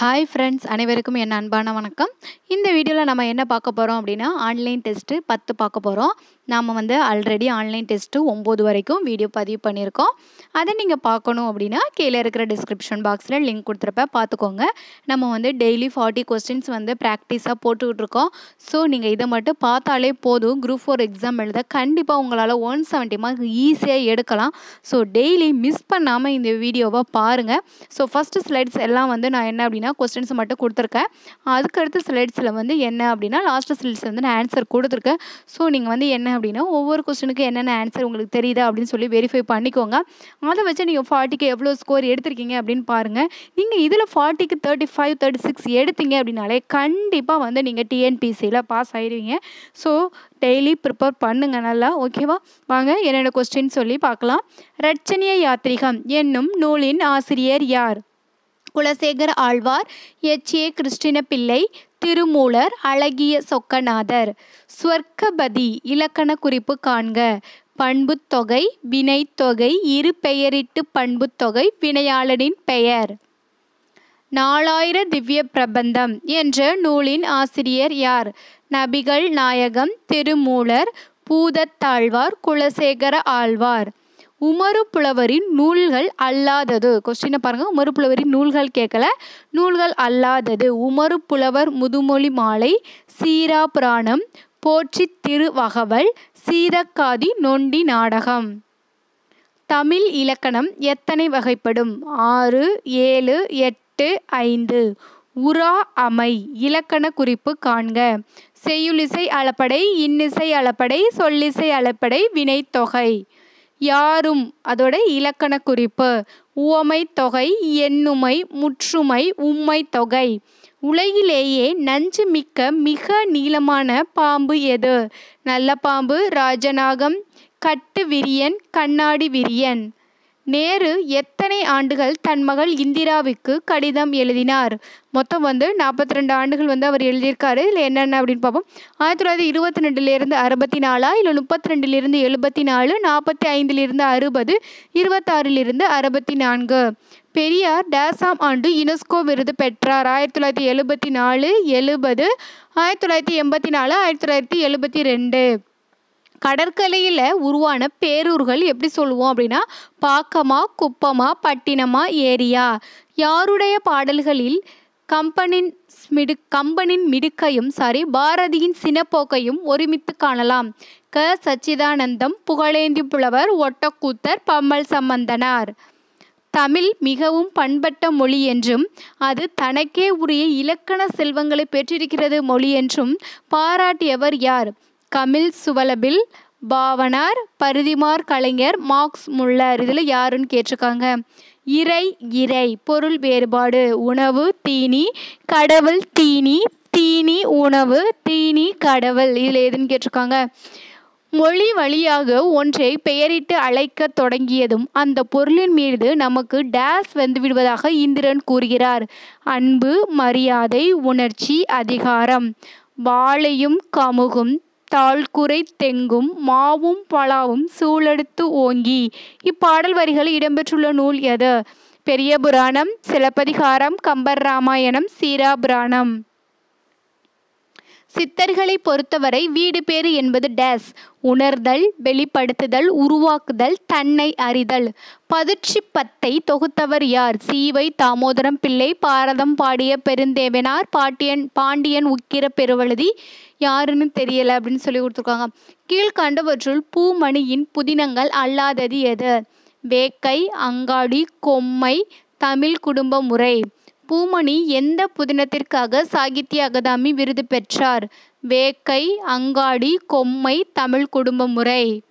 Hi friends அனைவருக்கும் என் அன்பான வணக்கம். இந்த வீடியோவில் நம்ம என்ன பார்க்க போகிறோம் அப்படின்னா ஆன்லைன் டெஸ்ட்டு பத்து பார்க்க போகிறோம் நாம் வந்து ஆல்ரெடி ஆன்லைன் டெஸ்ட்டு ஒம்பது வரைக்கும் வீடியோ பதிவு பண்ணியிருக்கோம். அதை நீங்கள் பார்க்கணும் அப்படின்னா கீழே இருக்கிற டிஸ்கிரிப்ஷன் பாக்ஸில் லிங்க் கொடுத்துருப்ப பார்த்துக்கோங்க. நம்ம வந்து டெய்லி ஃபார்ட்டி கொஸ்டின்ஸ் வந்து ப்ராக்டிஸாக போட்டுக்கிட்டு இருக்கோம். ஸோ நீங்கள் இதை மட்டும் பார்த்தாலே போதும். குரூப் ஃபோர் எக்ஸாம் எழுத கண்டிப்பாக உங்களால் ஒன் செவன்ட்டி மார்க் ஈஸியாக எடுக்கலாம். ஸோ டெய்லி மிஸ் பண்ணாமல் இந்த வீடியோவை பாருங்கள் ஸோ ஃபஸ்ட்டு ஸ்லைட்ஸ் எல்லாம் வந்து நான் என்ன அப்படின்னா கொஸ்டின்ஸ் மட்டும் கொடுத்துருக்கேன். அதுக்கடுத்து ஸ்லைட்ஸில் வந்து என்ன அப்படின்னா லாஸ்ட்டு ஸ்லைட்ஸ் வந்து நான் ஆன்சர் கொடுத்துருக்கேன். ஸோ நீங்கள் வந்து என்ன அப்படின்னா ஒவ்வொரு கொஸ்டினுக்கு என்னென்ன ஆன்சர் உங்களுக்கு தெரியுதா அப்படின்னு சொல்லி வெரிஃபை பண்ணிக்கோங்க. அதை வச்சு நீங்கள் ஃபார்ட்டிக்கு எவ்வளோ ஸ்கோர் எடுத்திருக்கீங்க அப்படின்னு பாருங்கள் நீங்கள் இதில் ஃபார்ட்டிக்கு தேர்ட்டி ஃபைவ் தேர்ட்டி சிக்ஸ் எடுத்தீங்க அப்படின்னாலே கண்டிப்பாக வந்து நீங்கள் டிஎன்பிசியில் பாஸ் ஆயிடுவீங்க ஸோ டெய்லி ப்ரிப்பேர் பண்ணுங்கள் நல்லா ஓகேவா வாங்க என்னென்ன கொஸ்டின் சொல்லி பார்க்கலாம். ரட்சணிய யாத்திரிகம் என்னும் நூலின் ஆசிரியர் யார்? குலசேகர ஆழ்வார் எச். ஏ. கிருஷ்ண பிள்ளை திருமூலர் அழகிய சொக்கநாதர். ஸ்வர்க்கபதி இலக்கண குறிப்பு காண்க. பண்புத்தொகை வினைத்தொகை இரு பெயரிட்டு பண்புத்தொகை வினையாளனின் பெயர். நாலாயிர திவ்ய பிரபந்தம் என்ற நூலின் ஆசிரியர் யார்? நபிகள் நாயகம் திருமூலர் பூதத்தாழ்வார் குலசேகர ஆழ்வார். உமறு புலவரின் நூல்கள் அல்லாதது. கொஸ்டினை பாருங்கள் உமறு புலவரின் நூல்கள் கேட்கல. நூல்கள் அல்லாதது. உமறு புலவர் முதுமொழி மாலை சீரா புராணம் போற்றி திருவகவல் சீதக்காதி நொண்டி நாடகம். தமிழ் இலக்கணம் எத்தனை வகைப்படும்? ஆறு ஏழு எட்டு ஐந்து. உரா அமை. இலக்கண குறிப்பு காண்க. செய்யுளிசை அளப்படை இன்னிசை அளப்படை சொல்லிசை அளப்படை வினைத்தொகை. யாரும் அதோட இலக்கண குறிப்பு. உவமை தொகை எண்ணுமை முற்றுமை உம்மை தொகை. உலகிலேயே நஞ்சு மிக்க மிக நீளமான பாம்பு எது? நல்ல பாம்பு ராஜநாகம் கட்டு விரியன் கண்ணாடி விரியன். நேரு எத்தனை ஆண்டுகள் தன் மகள் இந்திராவுக்கு கடிதம் எழுதினார்? மொத்தம் வந்து நாற்பத்தி ரெண்டு ஆண்டுகள் வந்து அவர் எழுதியிருக்காரு. இதில் என்னென்ன அப்படின்னு பார்ப்போம். ஆயிரத்தி தொள்ளாயிரத்தி இருபத்தி ரெண்டுலேருந்து அறுபத்தி நாலா இல்லை முப்பத்தி ரெண்டுலேருந்து எழுபத்தி நாலு நாற்பத்தி ஐந்துலேருந்து அறுபது இருபத்தாறிலிருந்து அறுபத்தி நான்கு பெரியார் டேசாம் ஆண்டு யுனெஸ்கோ விருது பெற்றார். ஆயிரத்தி தொள்ளாயிரத்தி எழுபத்தி நாலு எழுபது ஆயிரத்தி தொள்ளாயிரத்தி எண்பத்தி நாலு ஆயிரத்தி தொள்ளாயிரத்தி எழுபத்தி ரெண்டு. கடற்கரையில் உருவான பேரூர்கள் எப்படி சொல்லுவோம் அப்படின்னா? பாக்கமா குப்பமா பட்டினமா ஏரியா. யாருடைய பாடல்களில் கம்பனின் மிடு கம்பனின் மிடுக்கையும் சாரி பாரதியின் சினப்போக்கையும் ஒருமித்து காணலாம். க. சச்சிதானந்தம் புகழேந்தி புலவர் ஒட்டக்கூத்தர் பம்மல் சம்பந்தனார். தமிழ் மிகவும் பண்பட்ட மொழி என்றும் அது தனக்கே உரிய இலக்கண செல்வங்களை பெற்றிருக்கிறது மொழி என்றும் பாராட்டியவர் யார்? Kamil Zvelebil Pavanar Parithimar Kalaignar Max Muller. இதில் யாருன்னு கேட்டிருக்காங்க? இறை இறை பொருள் வேறுபாடு. உணவு தீனி கடவுள் தீனி தீனி உணவு தீனி கடவுள். இதில் எதுன்னு கேட்டிருக்காங்க? மொழி வழியாக ஒன்றை பெயரிட்டு அழைக்க தொடங்கியதும் அந்த பொருளின் மீது நமக்கு டேஸ் வந்து விடுவதாக இந்திரன் கூறுகிறார். அன்பு மரியாதை உணர்ச்சி அதிகாரம். வாழையும் கமுகும் தாழ்குறை தெங்கும் மாவும் பலாவும் சூழெடுத்து ஓங்கி. இப்பாடல் வரிகளில் இடம்பெற்றுள்ள நூல் எது? பெரிய புராணம் சிலப்பதிகாரம் கம்பர் ராமாயணம் சீரா புராணம் சித்தர்களை பொறுத்தவரை வீடு பேறு என்பது டேஸ் உணர்தல் வெளிப்படுத்துதல் உருவாக்குதல் தன்னை அறிதல். பதிர்ச்சி பத்தை தொகுத்தவர் யார்? சீவை தாமோதரம் பிள்ளை பாரதம் பாடிய பெருந்தேவனார் பாட்டியன் பாண்டியன் உக்கிர பெருவழுதி. யாருன்னு தெரியல அப்படின்னு சொல்லி கொடுத்துருக்காங்க. கீழ்கண்டவற்றுள் பூமணியின் புதினங்கள் அல்லாதது எது? வேக்கை அங்காடி கொம்மை தமிழ் குடும்ப முறை பூமணி எந்த புதினத்திற்காக சாகித்ய அகாதமி விருது பெற்றார்? வேக்கை அங்காடி கொம்மை தமிழ் குடும்ப முறை.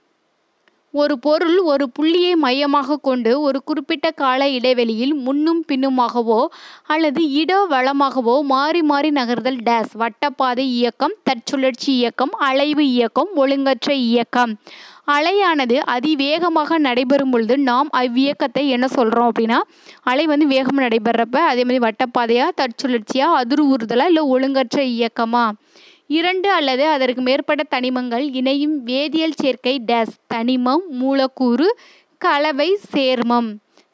ஒரு பொருள் ஒரு புள்ளியை மையமாக கொண்டு ஒரு குறிப்பிட்ட கால இடைவெளியில் முன்னும் பின்னுமாகவோ அல்லது இட வளமாகவோ மாறி மாறி நகர்தல் டேஸ் வட்டப்பாதை இயக்கம் தற்சுழற்சி இயக்கம் அலைவு இயக்கம் ஒழுங்கற்ற இயக்கம். அலையானது அதிவேகமாக நடைபெறும் பொழுது நாம் அவ்வியக்கத்தை என்ன சொல்கிறோம் அப்படின்னா அலை வந்து வேகமாக நடைபெறப்ப அதே மாதிரி வட்டப்பாதையாக தற்சுழற்சியாக அதிர்வுறுதலா இல்லை ஒழுங்கற்ற இயக்கமாக இரண்டு அல்லது அதற்கு மேற்பட்ட தனிமங்கள் இணையும் வேதியியல் சேர்க்கை டேஸ் தனிமம் மூலக்கூறு கலவை சேர்மம்.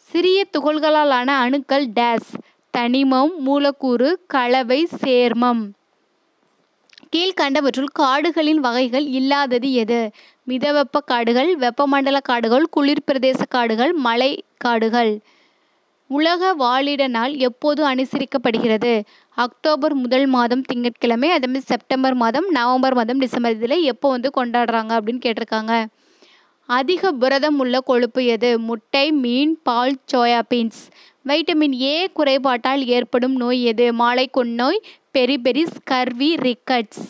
சிறிய துகள்களாலான அணுக்கள் டேஸ் தனிமம் மூலக்கூறு கலவை சேர்மம். கீழ்கண்டவற்றுள் காடுகளின் வகைகள் இல்லாதது எது? மிதவெப்ப காடுகள் வெப்பமண்டல காடுகள் குளிர் பிரதேச காடுகள் மலை காடுகள். உலக வாழிட நாள் எப்போது அனுசரிக்கப்படுகிறது? அக்டோபர் முதல் மாதம் திங்கட்கிழமை அதேமாதிரி செப்டம்பர் மாதம் நவம்பர் மாதம் டிசம்பர் இதில் எப்போ வந்து கொண்டாடுறாங்க அப்படின்னு கேட்டிருக்காங்க. அதிக புரதம் உள்ள கொழுப்பு எது? முட்டை மீன் பால் சோயா பீன்ஸ் வைட்டமின் ஏ குறைபாட்டால் ஏற்படும் நோய் எது? மாலை நோய் பெரிபெரிஸ் கர்வி ரிக்கட்ஸ்.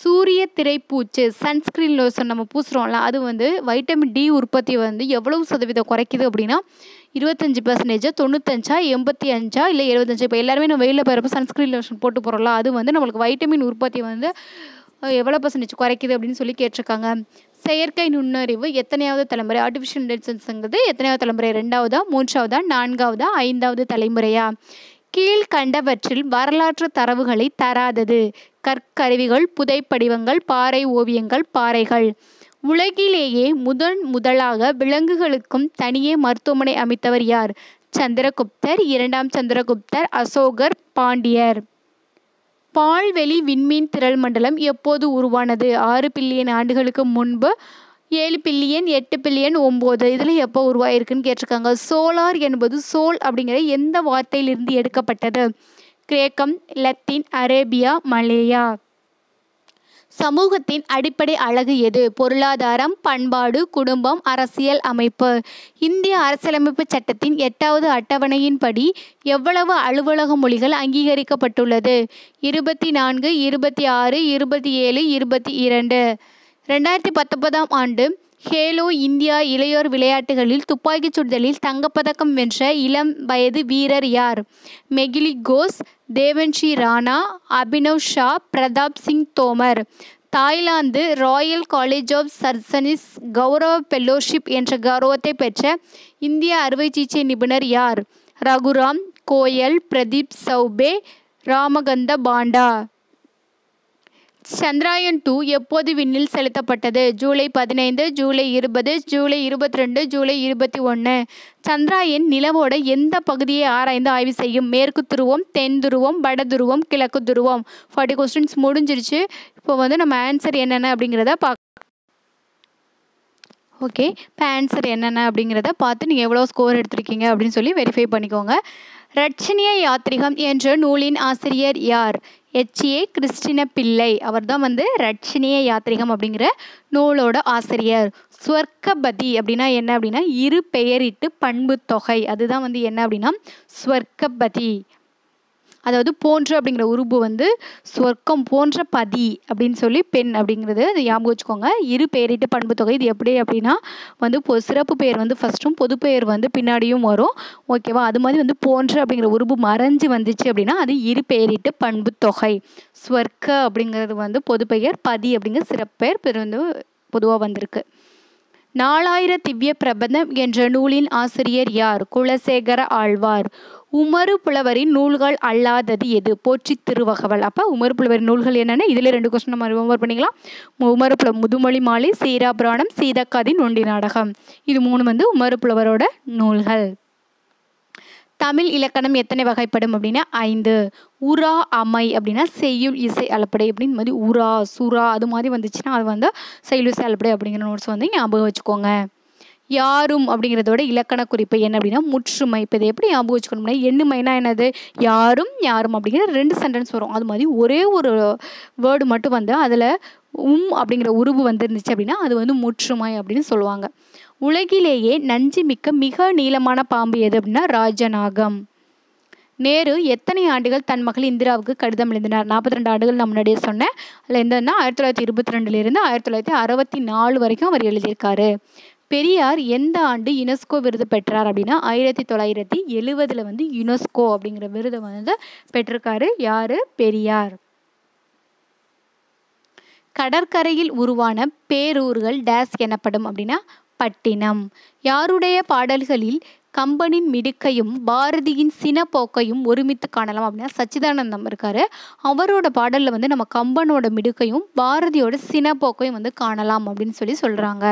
சூரிய திரைப்பூச்சு சன்ஸ்கிரீன் லோஷன் நம்ம பூசுகிறோம்ல அது வந்து வைட்டமின் டி உற்பத்தி வந்து எவ்வளவு சதவீதம் குறைக்குது அப்படின்னா இருபத்தஞ்சி பர்சன்டேஜா தொண்ணூத்தஞ்சா எண்பத்தி அஞ்சா இல்லை எழுபத்தஞ்சா? இப்போ எல்லாருமே நம்ம வெயிலில் போகிறப்ப சன்ஸ்கிரீன் லோஷன் போட்டு போகிறோம்ல அது வந்து நம்மளுக்கு வைட்டமின் உற்பத்தி வந்து எவ்வளோ பர்சன்டேஜ் குறைக்குது அப்படின்னு சொல்லி கேட்டிருக்காங்க. செயற்கை நுண்ணறிவு எத்தனையாவது தலைமுறை? ஆர்டிஃபிஷியல் இன்டெலிஜென்ஸுங்கிறது எத்தனையாவது தலைமுறை? ரெண்டாவதா மூன்றாவதா நான்காவதா ஐந்தாவது தலைமுறையா? கீழ்கண்டவற்றில் வரலாற்று தரவுகளை தராதது. கற்கருவிகள் புதைப்படிவங்கள் பாறை ஓவியங்கள் பாறைகள். உலகிலேயே முதன் முதலாக விலங்குகளுக்கும் தனியே மருத்துவமனை அமைத்தவர் யார்? சந்திரகுப்தர் இரண்டாம் சந்திரகுப்தர் அசோகர் பாண்டியர். பால்வெளி விண்மீன் திரள் மண்டலம் எப்போது உருவானது? ஆறு பில்லியன் ஆண்டுகளுக்கு முன்பு ஏழு பில்லியன் எட்டு பில்லியன் ஒம்பது. இதில் எப்போ உருவாயிருக்குன்னு கேட்டிருக்காங்க. சோலார் என்பது சோல் அப்படிங்கிற எந்த வார்த்தையிலிருந்து எடுக்கப்பட்டது? கிரேக்கம் லத்தீன் அரேபியா மலேயா. சமூகத்தின் அடிப்படை அழகு எது? பொருளாதாரம் பண்பாடு குடும்பம் அரசியல் அமைப்பு. இந்திய அரசியலமைப்பு சட்டத்தின் எட்டாவது அட்டவணையின்படி எவ்வளவு அலுவலக மொழிகள் அங்கீகரிக்கப்பட்டுள்ளது? இருபத்தி நான்கு இருபத்தி ஆறு இருபத்தி ஏழு இருபத்தி இரண்டு. ரெண்டாயிரத்தி பத்தொன்பதாம் ஆண்டு ஹேலோ இந்தியா இளையோர் விளையாட்டுகளில் துப்பாக்கிச் சுடுதலில் தங்கப்பதக்கம் வென்ற இளம் வயது வீரர் யார்? மெகிலி கோஸ் Devanshi Rana Abhinav Shah Pratap Singh Tomar. Thailand Royal College of Surgeons கௌரவ ஃபெல்லோஷிப் என்ற கௌரவத்தை பெற்ற இந்திய அறுவை சிகிச்சை நிபுணர் யார்? ரகுராம் கோயல் பிரதீப் சௌபே ராமகந்த பாண்டா. சந்திராயன் டூ எப்போது விண்ணில் செலுத்தப்பட்டது? ஜூலை பதினைந்து ஜூலை இருபது ஜூலை இருபத்தி ரெண்டு ஜூலை இருபத்தி ஒன்று சந்திராயன் நிலவோட எந்த பகுதியை ஆராய்ந்து ஆய்வு செய்யும்? மேற்கு துருவம் தென் துருவம் வட துருவம் கிழக்கு துருவம்? ஃபார்ட்டி கொஸ்டின்ஸ் முடிஞ்சிருச்சு. இப்போ வந்து நம்ம ஆன்சர் என்னென்ன அப்படிங்கிறத பார்க்க ஓகே இப்போ ஆன்சர் என்னென்ன அப்படிங்கிறத பார்த்து நீங்கள் எவ்வளோ ஸ்கோர் எடுத்திருக்கீங்க அப்படின்னு சொல்லி வெரிஃபை பண்ணிக்கோங்க. ரட்சணிய யாத்ரிகம் என்ற நூலின் ஆசிரியர் யார்? எச்ஏ கிறிஸ்டின பிள்ளை அவர் தான் வந்து ரட்சணிய யாத்ரிகம் அப்படிங்கிற நூலோட ஆசிரியர். ஸ்வர்க்கபதி அப்படின்னா என்ன அப்படின்னா இரு பெயரிட்டு பண்பு தொகை. அதுதான் வந்து என்ன அப்படின்னா ஸ்வர்க்கபதி. அதாவது போன்ற அப்படிங்கிற உருபு வந்து சொர்க்கம் போன்ற பதி அப்படின்னு சொல்லி பெண் அப்படிங்கிறது அது ஞாபகம் வச்சுக்கோங்க. இரு பெயரிட்டு பண்பு தொகை இது எப்படி அப்படின்னா வந்து பொ சிறப்பு பெயர் வந்து ஃபஸ்ட்டும் பொது பெயர் வந்து பின்னாடியும் வரும். ஓகேவா அது மாதிரி வந்து போன்ற அப்படிங்கிற உருபு மறைஞ்சு வந்துச்சு அப்படின்னா அது இரு பெயரிட்டு பண்பு தொகை. ஸ்வர்க்க அப்படிங்கிறது வந்து பொது பெயர் பதி அப்படிங்கிற சிறப்பெயர் பெரு வந்து பொதுவாக வந்திருக்கு. நாலாயிர திவ்ய பிரபந்தம் என்ற நூலின் ஆசிரியர் யார்? குலசேகர ஆழ்வார். உமறு புலவரின் நூல்கள் அல்லாதது எது? போற்றி திருவகவல். அப்போ உமறு புலவரின் நூல்கள் என்னென்ன? இதில் ரெண்டு கொஸ்டின் நம்ம ரிமம்பர் பண்ணிக்கலாம். உமறு புல முதுமொழி மாலை சீரா புராணம் சீதக்காதி நொண்டி நாடகம். இது மூணு வந்து உமறு புலவரோட நூல்கள். தமிழ் இலக்கணம் எத்தனை வகைப்படும் அப்படின்னா ஐந்து. உரா அமை அப்படின்னா செய்யுள் இசை அலப்படை அப்படின்னு மாதிரி உரா சுறா அது மாதிரி வந்துச்சுன்னா அது வந்து செயல் இசை அலப்படை அப்படிங்கிற நோட்ஸ் வந்து ஞாபகம் வச்சுக்கோங்க. யாரும் அப்படிங்கிறதோட இலக்கண குறிப்பு என்ன அப்படின்னா முற்றுமை. இப்போ இதை எப்படி ஞாபகம் வச்சுக்கணும்னா எண்ணுமைனா என்னது? யாரும் யாரும் அப்படிங்கிற ரெண்டு சென்டென்ஸ் வரும். அது மாதிரி ஒரே ஒரு வேர்டு மட்டும் வந்து அதில் உம் அப்படிங்கிற உருவு வந்துருந்துச்சு அப்படின்னா அது வந்து முற்றுமை அப்படின்னு சொல்லுவாங்க. உலகிலேயே நஞ்சு மிக்க மிக நீளமான பாம்பு எது அப்படின்னா ராஜநாகம். நேரு எத்தனை ஆண்டுகள் தன் மகள் இந்திராவுக்கு கடிதம் எழுதினார்? நாற்பத்தி ரெண்டு ஆண்டுகள் நான் முன்னாடியே சொன்னேன். அதில் எந்தன்னா ஆயிரத்தி தொள்ளாயிரத்தி இருபத்தி ரெண்டுலேருந்து ஆயிரத்தி தொள்ளாயிரத்தி அறுபத்தி நாலு வரைக்கும் அவர் எழுதியிருக்காரு. பெரியார் எந்த ஆண்டு யுனெஸ்கோ விருது பெற்றார் அப்படின்னா ஆயிரத்தி தொள்ளாயிரத்தி எழுவதில் வந்து யுனெஸ்கோ அப்படிங்கிற விருதை வந்து பெற்றிருக்காரு. யார்? பெரியார். கடற்கரையில் உருவான பேரூர்கள் டேஸ் எனப்படும் அப்படின்னா பட்டினம். யாருடைய பாடல்களில் கம்பனின் மிடுக்கையும் பாரதியின் சினப்போக்கையும் ஒருமித்து காணலாம் அப்படின்னா சச்சிதானந்தம் இருக்காரு. அவரோட பாடலில் வந்து நம்ம கம்பனோட மிடுக்கையும் பாரதியோட சினப்போக்கையும் வந்து காணலாம் அப்படின்னு சொல்லி சொல்கிறாங்க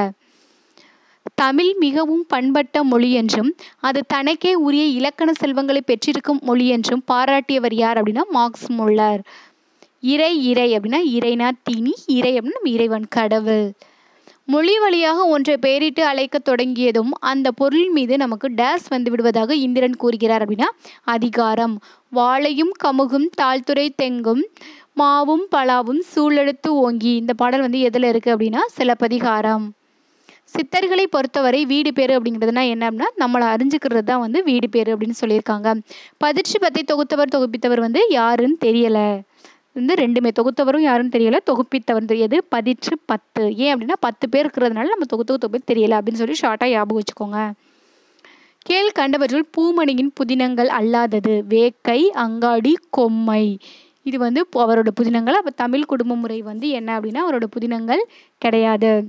தமிழ் மிகவும் பண்பட்ட மொழி என்றும் அது தனக்கே உரிய இலக்கண செல்வங்களை பெற்றிருக்கும் மொழி என்றும் பாராட்டியவர் யார் அப்படின்னா மார்க்ஸ் முல்லர். இறை இறை அப்படின்னா இறைனா தீனி இறை அப்படின்னா நம்ம இறைவன் கடவுள். மொழி வழியாக ஒன்றை பெயரிட்டு அழைக்க தொடங்கியதும் அந்த பொருள் மீது நமக்கு டேஸ் வந்து விடுவதாக இந்திரன் கூறுகிறார் அப்படின்னா அதிகாரம். வாழையும் கமுகும் தாழ்த்துறை தெங்கும் மாவும் பலாவும் சூழெடுத்து ஓங்கி இந்த பாடல் வந்து எதில் இருக்குது அப்படின்னா சிலப்பதிகாரம். சித்தர்களை பொறுத்தவரை வீடு பேர் அப்படிங்கிறதுனா என்ன அப்படின்னா நம்மளை அறிஞ்சுக்கிறது தான் வந்து வீடு பேர் அப்படின்னு சொல்லியிருக்காங்க. பதிர்ச்சி பத்தை தொகுத்தவர் தொகுப்பித்தவர் வந்து யாருன்னு தெரியலை. வந்து ரெண்டுமே. தொகுத்தவரும் யாருன்னு தெரியல. தொகுப்பித்தவர் தெரியாது. பதிற்று பத்து. ஏன் அப்படின்னா பத்து பேர் இருக்கிறதுனால நம்ம தொகுத்து தொகுப்பு தெரியல அப்படின்னு சொல்லி ஷார்ட்டாக ஞாபகம் வச்சுக்கோங்க. கேள் கண்டவற்றுள் பூமணியின் புதினங்கள் அல்லாதது. வேக்கை அங்காடி கொம்மை. இது வந்து அவரோட புதினங்கள். அப்போ தமிழ் குடும்ப முறை வந்து என்ன அப்படின்னா அவரோட புதினங்கள் கிடையாது.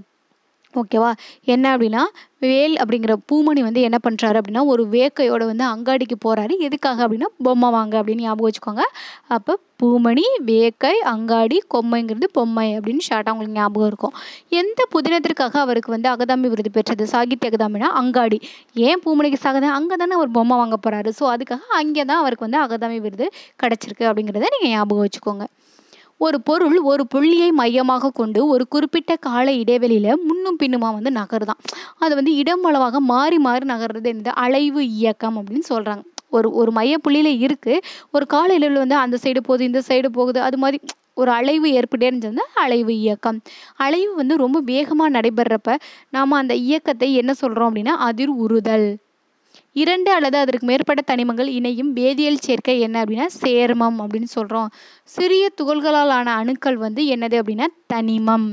ஓகேவா? என்ன அப்படின்னா வேல் அப்படிங்கிற பூமணி வந்து என்ன பண்ணுறாரு அப்படின்னா ஒரு வேக்கையோட வந்து அங்காடிக்கு போகிறாரு எதுக்காக அப்படின்னா பொம்மை வாங்க அப்படின்னு ஞாபகம் வச்சுக்கோங்க. அப்போ பூமணி வேக்கை அங்காடி கொம்மைங்கிறது பொம்மை அப்படின்னு ஷார்ட்டாக உங்களுக்கு ஞாபகம் இருக்கும். எந்த புதினத்திற்காக அவருக்கு வந்து அகதாமி விருது பெற்றது? சாகித்ய அகதாமினா அங்காடி. ஏன் பூமணிக்கு சாகதான் அங்கே தானே அவர் பொம்மை வாங்க போகிறாரு ஸோ அதுக்காக அங்கே தான் அவருக்கு வந்து அகதாமி விருது கிடச்சிருக்கு அப்படிங்கிறத நீங்கள் ஞாபகம் வச்சுக்கோங்க. ஒரு பொருள் ஒரு புள்ளியை மையமாக கொண்டு ஒரு குறிப்பிட்ட கால இடைவெளியில் முன்னும் பின்னுமா வந்து நகருதான். அது வந்து இடம் அளவாக மாறி மாறி நகர்றது இந்த அலைவு இயக்கம் அப்படின்னு சொல்கிறாங்க ஒரு ஒரு மையப்புள்ளியில் இருக்குது ஒரு கால இடைவெளி வந்து அந்த சைடு போகுது இந்த சைடு போகுது. அது மாதிரி ஒரு அலைவு ஏற்பட்டே சொன்னால் அலைவு இயக்கம். அலைவு வந்து ரொம்ப வேகமாக நடைபெறப்ப நாம் அந்த இயக்கத்தை என்ன சொல்கிறோம் அப்படின்னா அதிர் உறுதல். இரண்டு அல்லது அதற்கு மேற்பட்ட தனிமங்கள் இணையும் வேதியியல் சேர்க்கை என்ன அப்படின்னா சேர்மம் அப்படின்னு சொல்கிறோம் சிறிய துகள்களால் ஆன அணுக்கள் வந்து என்னது அப்படின்னா தனிமம்.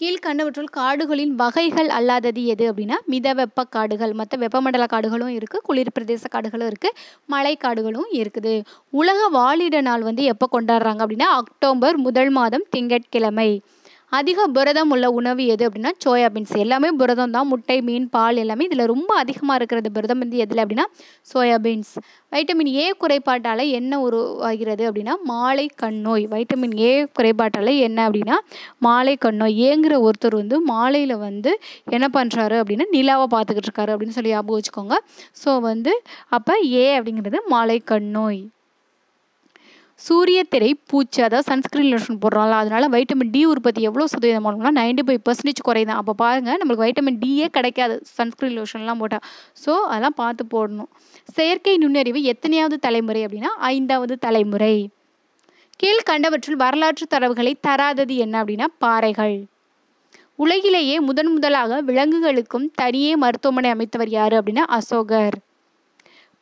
கீழ்கண்டவற்றுள் காடுகளின் வகைகள் அல்லாதது எது அப்படின்னா மித வெப்ப காடுகள் மற்ற வெப்பமண்டல காடுகளும் இருக்குது குளிர் பிரதேச காடுகளும் இருக்குது மலை காடுகளும் இருக்குது. உலக வாழிட நாள் வந்து எப்போ கொண்டாடுறாங்க அப்படின்னா அக்டோபர் முதல் மாதம் திங்கட்கிழமை. அதிக புரதம் உள்ள உணவு எது அப்படின்னா சோயாபீன்ஸ். எல்லாமே புரதம் தான். முட்டை மீன் பால் எல்லாமே இதில் ரொம்ப அதிகமாக இருக்கிறது. புரதம் வந்து எதில் அப்படின்னா சோயாபீன்ஸ். வைட்டமின் ஏ குறைபாட்டால் என்ன உருவாகிறது அப்படின்னா மாலை கண்ணோய் வைட்டமின் ஏ குறைபாட்டால் என்ன அப்படின்னா மாலை கண்ணோய் ஏங்கிற ஒருத்தர் வந்து மாலையில் வந்து என்ன பண்ணுறாரு அப்படின்னா நிலாவை பார்த்துக்கிட்டு இருக்காரு அப்படின்னு சொல்லி ஞாபகம் வச்சுக்கோங்க. ஸோ வந்து அப்போ ஏ அப்படிங்கிறது மாலை கண்ணோய் சூரிய திரை பூச்சி அதாவது சன்ஸ்கிரீன் லோஷன் போடுறோம்ல அதனால் வைட்டமின் டி உற்பத்தி எவ்வளோ சதவீதம் ஆகணும்னா நைன்டி ஃபைவ் பர்சன்டேஜ் குறையுதான் அப்போ பாருங்கள் நம்மளுக்கு வைட்டமின் டியே கிடைக்காது சன்ஸ்கிரீன் லோஷன்லாம் போட்டால் ஸோ அதெல்லாம் பார்த்து போடணும். செயற்கை நுண்ணறிவு எத்தனையாவது தலைமுறை அப்படின்னா ஐந்தாவது தலைமுறை. கீழ்கண்டவற்றில் வரலாற்று தரவுகளை தராதது என்ன அப்படின்னா பாறைகள். உலகிலேயே முதன் முதலாக விலங்குகளுக்கும் தனியே மருத்துவமனை அமைத்தவர் யார் அப்படின்னா அசோகர்.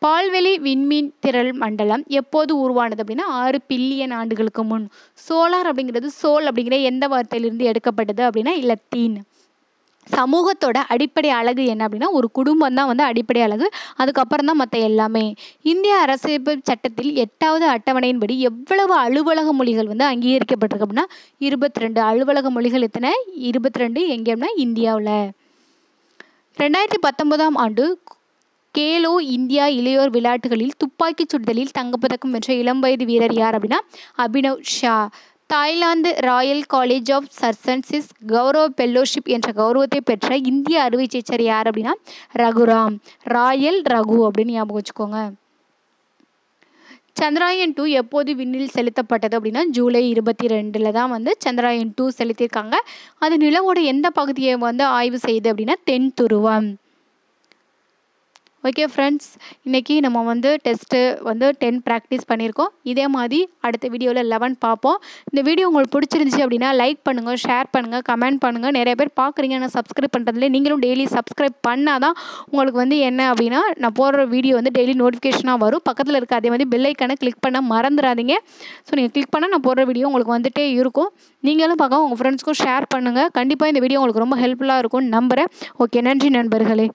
பால்வெளி விண்மீன் திரள் மண்டலம் எப்போது உருவானது அப்படின்னா ஆறு பில்லியன் ஆண்டுகளுக்கு முன். சோலார் அப்படிங்கிறது சோல் அப்படிங்கிற எந்த வார்த்தையிலிருந்து எடுக்கப்பட்டது அப்படின்னா இலத்தீன். சமூகத்தோட அடிப்படை அழகு என்ன அப்படின்னா ஒரு குடும்பம் தான் வந்து அடிப்படை அழகு. அதுக்கப்புறம் தான் மற்ற எல்லாமே. இந்திய அரசியல் சட்டத்தில் எட்டாவது அட்டவணையின்படி எவ்வளவு அலுவலக மொழிகள் வந்து அங்கீகரிக்கப்பட்டிருக்கு அப்படின்னா இருபத்தி ரெண்டு அலுவலக மொழிகள் எத்தனை? இருபத்தி ரெண்டு எங்கே அப்படின்னா இந்தியாவில். ரெண்டாயிரத்தி பத்தொன்பதாம் ஆண்டு கேலோ இந்தியா இளையோர் விளையாட்டுகளில் துப்பாக்கிச் சுடுதலில் தங்கப்பதக்கம் வென்ற இளம் வயது வீரர் யார் அப்படின்னா? Abhinav Shah. Thailand Royal College of Surgeons கௌரவ பெல்லோஷிப் என்ற கௌரவத்தை பெற்ற இந்திய அறுவை சேச்சர் யார் அப்படின்னா? ரகுராம். ராயல் ரகு அப்படின்னு ஞாபகம் வச்சுக்கோங்க. சந்திராயன் டூ எப்போது விண்ணில் செலுத்தப்பட்டது அப்படின்னா? ஜூலை இருபத்தி ரெண்டில் தான் வந்து சந்திராயன் டூ செலுத்தியிருக்காங்க. அது நிலவோட எந்த பகுதியை வந்து ஆய்வு செய்யுது அப்படின்னா? தென் துருவம். ஓகே ஃப்ரெண்ட்ஸ் இன்றைக்கி நம்ம வந்து டெஸ்ட்டு வந்து டென் ப்ராக்டிஸ் பண்ணியிருக்கோம். இதே மாதிரி அடுத்த வீடியோவில் லெவன் பார்ப்போம். இந்த வீடியோ உங்களுக்கு பிடிச்சிருந்துச்சி அப்படின்னா லைக் பண்ணுங்கள் ஷேர் பண்ணுங்கள் கமெண்ட் பண்ணுங்கள் நிறைய பேர் பார்க்குறீங்க நான் சப்ஸ்கிரைப் பண்ணுறதுல நீங்களும் டெய்லி சப்ஸ்கிரைப் பண்ணால் தான் உங்களுக்கு வந்து என்ன அப்படின்னா நான் போடுற வீடியோ வந்து டெய்லி நோட்டிஃபிகேஷனாக வரும். பக்கத்தில் இருக்க அதே மாதிரி பெல்லைக்கான கிளிக் பண்ண மறந்துடாதீங்க. ஸோ நீங்கள் கிளிக் பண்ணால் நான் போடுற வீடியோ உங்களுக்கு வந்துட்டே இருக்கும். நீங்களும் பார்க்க உங்கள் ஃப்ரெண்ட்ஸ்க்கும் ஷேர் பண்ணுங்கள் கண்டிப்பாக இந்த வீடியோ உங்களுக்கு ரொம்ப ஹெல்ப்ஃபுல்லாக இருக்கும்னு நம்புகிறேன் ஓகே நன்றி நண்பர்களே.